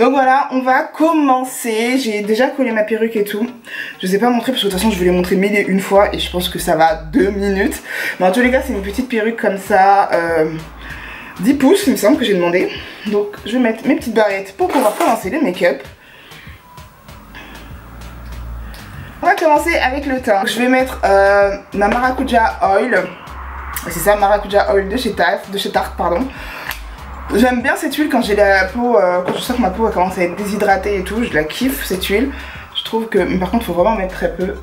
Donc voilà, on va commencer. J'ai déjà collé ma perruque et tout. Je vous ai pas montré parce que de toute façon je voulais montrer mille une fois et je pense que ça va deux minutes. Mais en tous les cas, c'est une petite perruque comme ça. Euh, 10 pouces, il me semble que j'ai demandé. Donc je vais mettre mes petites barrettes pour pouvoir commencer le make-up. On va commencer avec le teint. Je vais mettre euh, ma Maracuja Oil. C'est ça, Maracuja Oil de chez Tarte, de chez Tarte, pardon. J'aime bien cette huile quand j'ai la peau, euh, quand je sens que ma peau a commencé à être déshydratée et tout, je la kiffe cette huile. Je trouve que, mais par contre, il faut vraiment mettre très peu.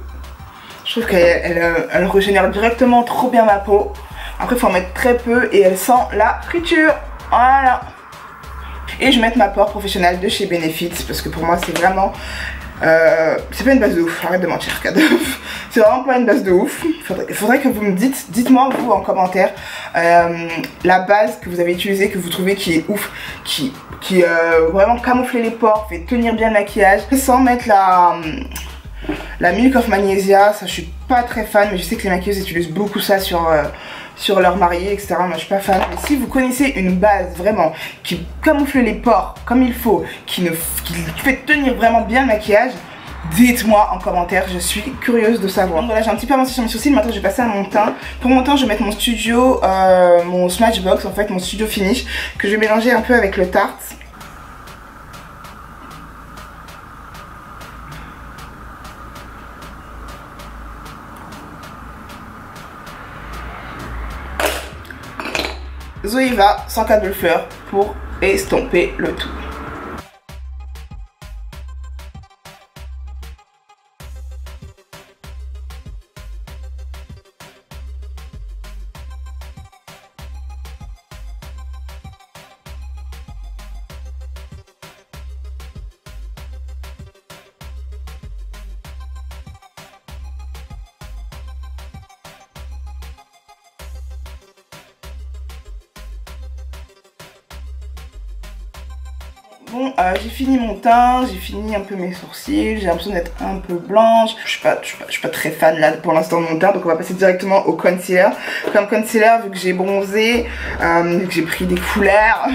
Je trouve qu'elle euh, elle, régénère directement trop bien ma peau. Après, il faut en mettre très peu et elle sent la friture. Voilà. Et je vais mettre ma pore professionnelle de chez Benefit parce que pour moi, c'est vraiment euh, c'est pas une base de ouf, arrête de mentir, cadeau. C'est vraiment pas une base de ouf. Il faudrait, que vous me dites, dites-moi vous en commentaire euh, la base que vous avez utilisée, que vous trouvez qui est ouf, qui, qui euh, vraiment camoufler les pores, fait tenir bien le maquillage, sans mettre la, la Milk of Magnesia. Ça, je suis pas très fan, mais je sais que les maquilleuses utilisent beaucoup ça sur sur leur mariée, etc. Moi, je suis pas fan. Mais si vous connaissez une base vraiment qui camoufle les pores comme il faut, qui, ne, qui fait tenir vraiment bien le maquillage, dites-moi en commentaire, je suis curieuse de savoir. Donc voilà, j'ai un petit peu avancé sur mes sourcils, maintenant je vais passer à mon teint. Pour mon teint, je vais mettre mon studio, euh, mon Smashbox, en fait, mon studio finish, que je vais mélanger un peu avec le Tarte. Zoïva sans câble fleur pour estomper le tout. Euh, j'ai fini mon teint, j'ai fini un peu mes sourcils, j'ai l'impression d'être un peu blanche. Je suis pas, je suis pas, très fan là pour l'instant de mon teint, donc on va passer directement au concealer. Comme concealer, vu que j'ai bronzé, euh, vu que j'ai pris des couleurs,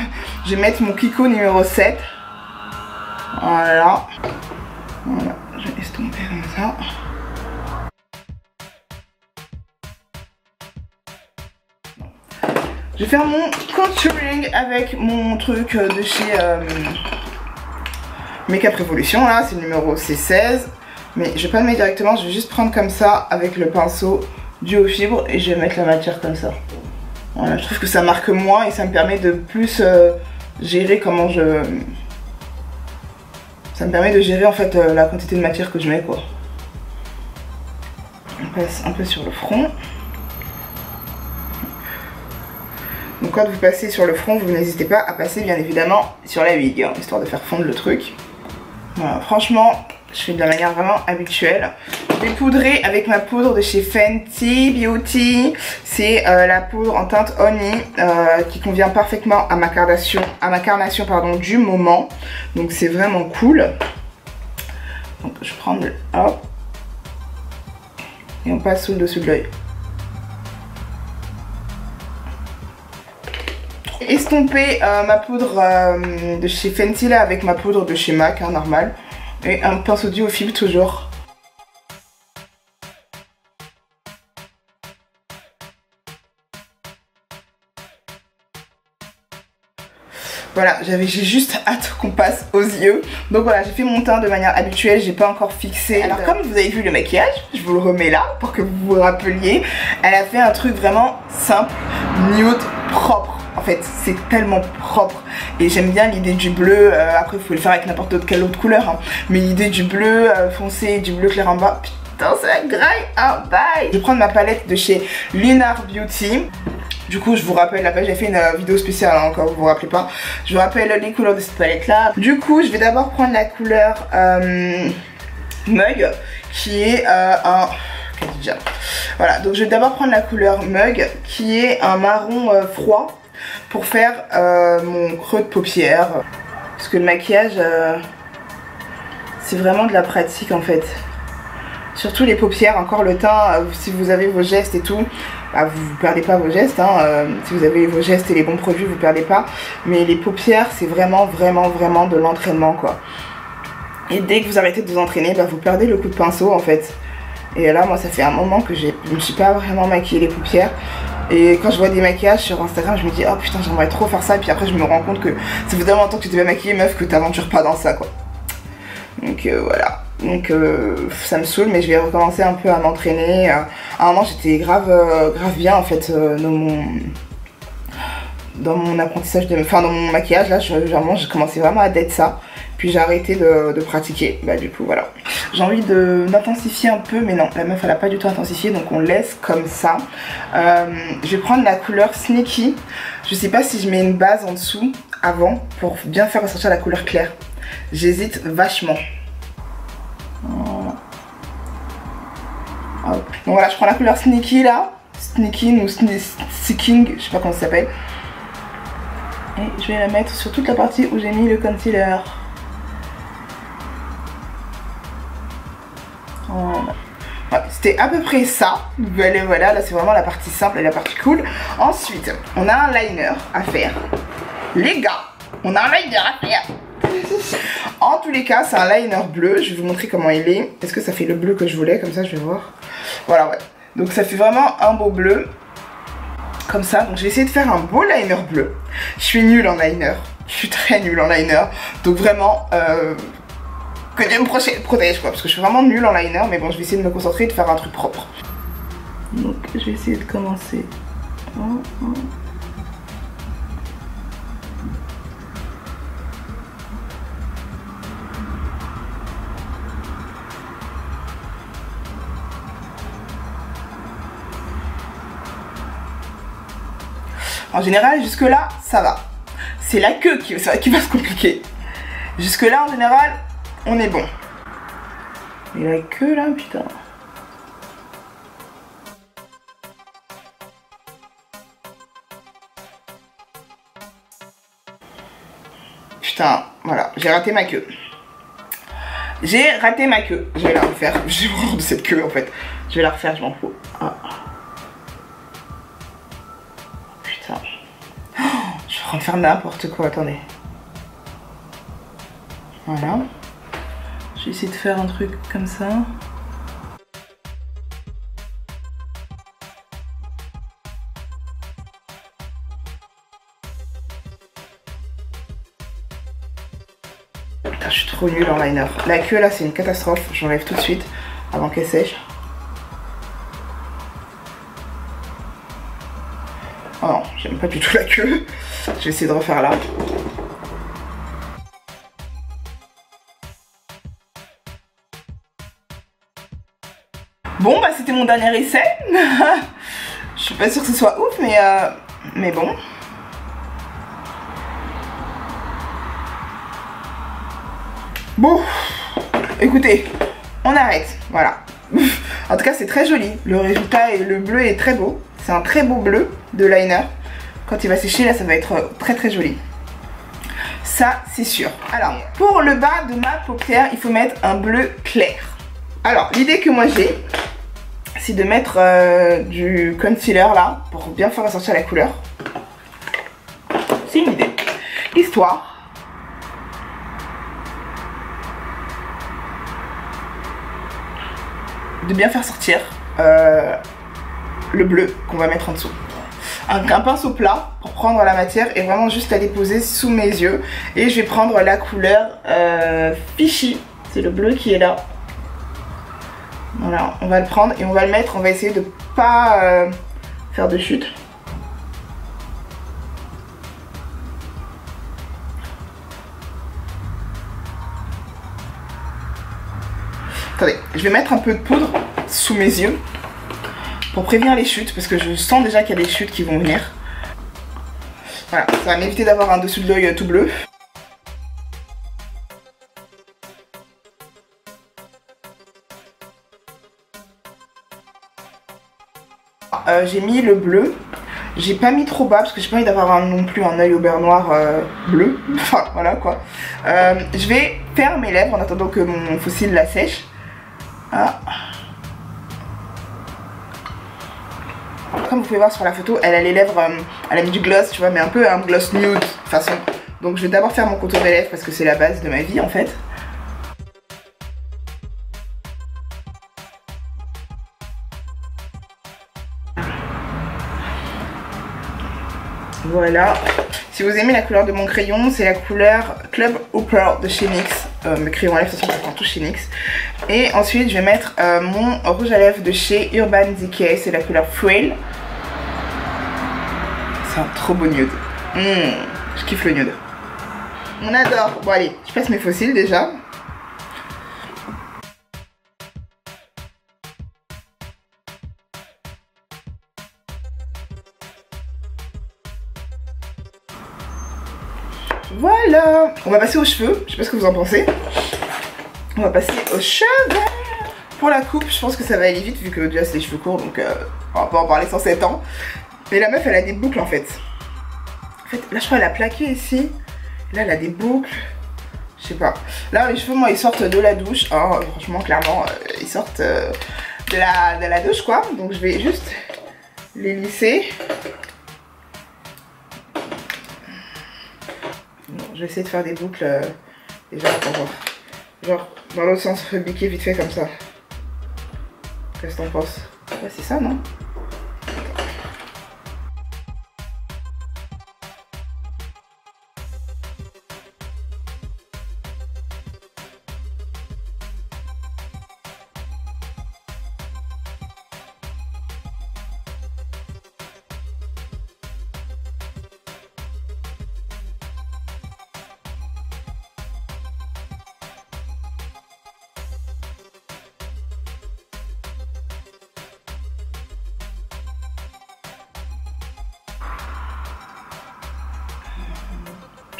je vais mettre mon Kiko numéro 7. Voilà. Voilà, je vais estomper comme ça. Je vais faire mon contouring avec mon truc de chez euh, Makeup Revolution. Là, c'est le numéro C16. Mais je vais pas le mettre directement, je vais juste prendre comme ça avec le pinceau du haut fibre et je vais mettre la matière comme ça. Voilà, je trouve que ça marque moins et ça me permet de plus euh, gérer comment je... Ça me permet de gérer en fait euh, la quantité de matière que je mets quoi. On passe un peu sur le front. Quand vous passez sur le front, vous n'hésitez pas à passer bien évidemment sur la wig, hein, histoire de faire fondre le truc. Franchement, je fais de la manière vraiment habituelle. Je vais poudrer avec ma poudre de chez Fenty Beauty. C'est euh, la poudre en teinte Honey euh, qui convient parfaitement à ma carnation, à ma carnation pardon, du moment. Donc c'est vraiment cool. Donc je prends le... Hop. Et on passe sous le dessus de l'œil. Estomper euh, ma poudre euh, de chez Fenty là avec ma poudre de chez MAC, hein, normal. Et un pinceau du fil toujours. Voilà, j'avais j'ai juste hâte qu'on passe aux yeux. Donc voilà, j'ai fait mon teint de manière habituelle, j'ai pas encore fixé. Alors comme vous avez vu le maquillage, je vous le remets là pour que vous vous rappeliez. Elle a fait un truc vraiment simple, nude, propre en fait, c'est tellement propre. Et j'aime bien l'idée du bleu. Euh, après, vous pouvez le faire avec n'importe quelle autre couleur. Hein. Mais l'idée du bleu euh, foncé du bleu clair en bas, putain, ça graille un bail. Je vais prendre ma palette de chez Lunar Beauty. Du coup, je vous rappelle, la j'ai fait une euh, vidéo spéciale hein, encore, vous vous rappelez pas. Je vous rappelle les couleurs de cette palette là. Du coup, je vais d'abord prendre la couleur Mug, qui est un voilà, donc je vais d'abord prendre la couleur Mug qui est un marron froid pour faire euh, mon creux de paupière. Parce que le maquillage, euh, c'est vraiment de la pratique en fait. Surtout les paupières, encore le teint, euh, si vous avez vos gestes et tout, bah, vous ne perdez pas vos gestes. Hein, si vous avez vos gestes et les bons produits, vous ne perdez pas. Mais les paupières, c'est vraiment, vraiment, vraiment de l'entraînement, quoi. Et dès que vous arrêtez de vous entraîner, bah, vous perdez le coup de pinceau, en fait. Et là, moi, ça fait un moment que je ne me suis pas vraiment maquillé les paupières. Et quand je vois des maquillages sur Instagram, je me dis, oh putain, j'aimerais trop faire ça. Et puis après, je me rends compte que ça fait tellement longtemps que tu t'es pas maquillée, meuf, que t'aventures pas dans ça, quoi. Donc euh, voilà. Donc euh, ça me saoule, mais je vais recommencer un peu à m'entraîner. À un moment, j'étais grave, euh, grave bien, en fait, dans mon apprentissage de enfin dans mon maquillage là j'ai commencé vraiment à d'être ça puis j'ai arrêté de, pratiquer. Bah du coup voilà. J'ai envie d'intensifier un peu, mais non, la meuf elle a pas du tout intensifié, donc on laisse comme ça. Euh, je vais prendre la couleur Sneaky. Je sais pas si je mets une base en dessous avant pour bien faire ressortir la couleur claire. J'hésite vachement. Donc voilà, je prends la couleur Sneaky là. Sneaking ou Sneaking, je sais pas comment ça s'appelle. Et je vais la mettre sur toute la partie où j'ai mis le concealer. C'était à peu près ça. Voilà, voilà, là c'est vraiment la partie simple et la partie cool. Ensuite, on a un liner à faire. Les gars, on a un liner à faire. en tous les cas, c'est un liner bleu. Je vais vous montrer comment il est. Est-ce que ça fait le bleu que je voulais? Comme ça, je vais voir. Voilà, ouais. Donc ça fait vraiment un beau bleu. Comme ça. Donc je vais essayer de faire un beau liner bleu. Je suis nulle en liner. Je suis très nulle en liner. Donc vraiment, euh, que Dieu me protège quoi, parce que je suis vraiment nulle en liner, mais bon, je vais essayer de me concentrer et de faire un truc propre. Donc, je vais essayer de commencer. En général, jusque là, ça va. C'est la queue qui, va se compliquer. Jusque là, en général, on est bon. Il a que là, putain. Putain, voilà, j'ai raté ma queue. J'ai raté ma queue. Je vais la refaire. J'ai horreur de cette queue en fait. Je vais la refaire, je m'en fous. Ah. Putain. Oh, je vais en faire n'importe quoi, attendez. Voilà. Je vais essayer de faire un truc comme ça. je suis trop nulle en liner. La queue là c'est une catastrophe, j'enlève tout de suite avant qu'elle sèche. Oh non, j'aime pas du tout la queue. Je vais essayer de refaire là. Bon, bah c'était mon dernier essai. Je suis pas sûre que ce soit ouf, mais, euh, mais bon. Bon, écoutez, on arrête, voilà. En tout cas, c'est très joli. Le résultat, et le bleu est très beau. C'est un très beau bleu de liner. Quand il va sécher, là, ça va être très très joli. Ça, c'est sûr. Alors, pour le bas de ma paupière, il faut mettre un bleu clair. Alors, l'idée que moi j'ai, c'est de mettre euh, du concealer là pour bien faire ressortir la couleur. C'est une idée. Histoire. De bien faire sortir euh, le bleu qu'on va mettre en dessous. Un, pinceau plat pour prendre la matière et vraiment juste la déposer sous mes yeux. Et je vais prendre la couleur euh, Fishy. C'est le bleu qui est là. Voilà, on va le prendre et on va le mettre. On va essayer de pas euh, faire de chute. Attendez, je vais mettre un peu de poudre sous mes yeux pour prévenir les chutes parce que je sens déjà qu'il y a des chutes qui vont venir. Voilà, ça va m'éviter d'avoir un dessous de l'œil tout bleu. Euh, j'ai mis le bleu. J'ai pas mis trop bas parce que j'ai pas envie d'avoir non plus un œil au beurre noir euh, bleu. enfin voilà quoi. Euh, je vais faire mes lèvres en attendant que mon fossile la sèche. Ah. comme vous pouvez voir sur la photo, elle a les lèvres, elle a mis du gloss, tu vois, mais un peu un gloss nude façon. Donc je vais d'abord faire mon contour des lèvres parce que c'est la base de ma vie en fait. Voilà. Si vous aimez la couleur de mon crayon, c'est la couleur Club Hooper de chez NYX. Euh, mes crayons à lèvres, de toute façon, ça prend tout chez NYX. Et ensuite, je vais mettre euh, mon rouge à lèvres de chez Urban Decay. C'est la couleur Frail. C'est un trop beau nude. Mmh, je kiffe le nude. On adore. Bon, allez, je passe mes fossiles déjà. Va passer aux cheveux, je sais pas ce que vous en pensez. On va passer aux cheveux Pour la coupe, je pense que ça va aller vite vu que déjà c'est les cheveux courts donc euh, on va pas en parler sans 7 ans. Mais la meuf elle a des boucles en fait. En fait, là je crois qu'elle a plaqué ici. Là elle a des boucles. Je sais pas. Là les cheveux moi ils sortent de la douche. Oh, franchement clairement euh, ils sortent euh, de, la, de la douche quoi. Donc je vais juste les lisser. Vais essayer de faire des boucles euh, déjà pour voir. Genre dans l'autre sens, biquer vite fait comme ça. Qu'est-ce que t'en penses? Ouais, c'est ça, non?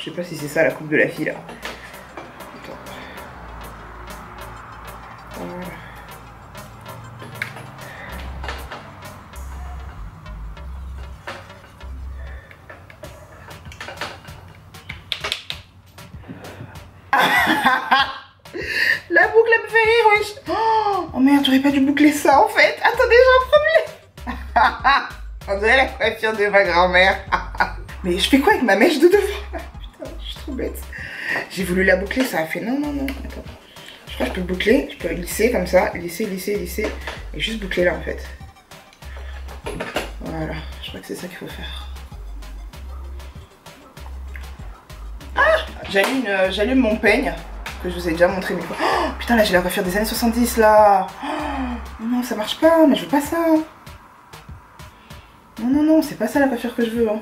Je sais pas si c'est ça la coupe de la fille là. La boucle elle me fait rire, wesh. Oh merde, j'aurais pas dû boucler ça en fait. Attendez, j'ai un problème. On dirait la coiffure de ma grand-mère. Mais je fais quoi avec ma mèche de devant? J'ai voulu la boucler, ça a fait non, non, non. Attends. Je crois que je peux boucler, je peux lisser comme ça, lisser, lisser, lisser, et juste boucler là en fait. Voilà, je crois que c'est ça qu'il faut faire. Ah J'allume mon peigne, que je vous ai déjà montré mais Oh, putain, là j'ai la coiffure des années 70 là. Oh, non, ça marche pas, mais je veux pas ça. Non, non, non, c'est pas ça la coiffure que je veux. Hein.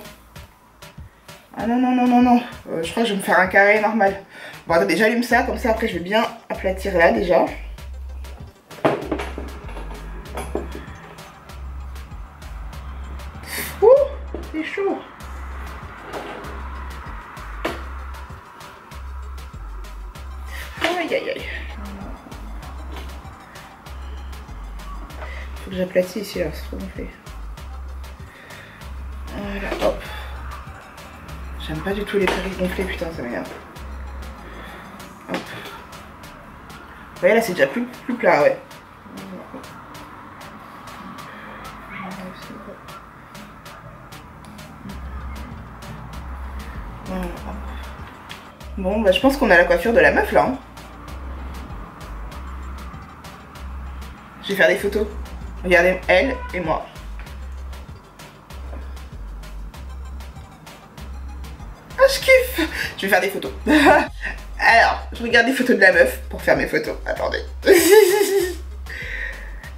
Ah non, non, non, non, non. Euh, je crois que je vais me faire un carré normal. Bon, attendez, j'allume ça. Comme ça, après, je vais bien aplatir là, déjà. Ouh, c'est chaud. Aïe, aïe, aïe. Faut que j'aplatisse ici, là. C'est trop gonflé. Voilà, hop. J'aime pas du tout les péris gonflés, putain, ça m'énerve. Vous voyez, là, c'est déjà plus, plus plat, ouais. Bon, bah, je pense qu'on a la coiffure de la meuf, là. Hein. Je vais faire des photos. Regardez, elle et moi. Je vais faire des photos. Alors, je regarde des photos de la meuf pour faire mes photos. Attendez.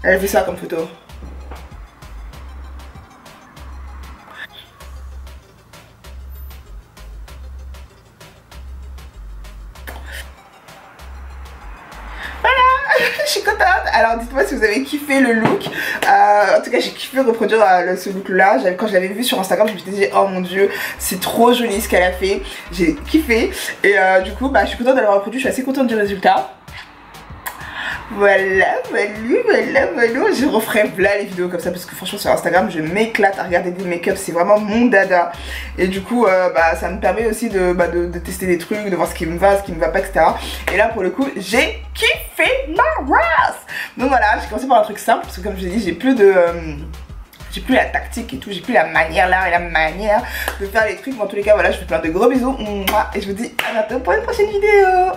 Elle fait ça comme photo. Je suis contente. Alors dites-moi si vous avez kiffé le look. Euh, en tout cas, j'ai kiffé reproduire euh, ce look-là. Quand je l'avais vu sur Instagram, je me suis dit, oh mon dieu, c'est trop joli ce qu'elle a fait. J'ai kiffé. Et euh, du coup, bah, je suis contente de l'avoir reproduit. Je suis assez contente du résultat. Voilà, voilà, voilà, voilà. Je referai là les vidéos comme ça parce que franchement sur Instagram je m'éclate à regarder des make-up, c'est vraiment mon dada. Et du coup, bah, ça me permet aussi de, bah, de, tester des trucs, de voir ce qui me va, ce qui me va pas, etc. Et là pour le coup, j'ai kiffé ma race Donc voilà, j'ai commencé par un truc simple parce que comme je l'ai dit, j'ai plus de... j'ai plus la tactique et tout, j'ai plus la manière, l'art et la manière de faire les trucs. Mais en tous les cas, voilà, je vous fais plein de gros bisous. Et je vous dis à bientôt pour une prochaine vidéo.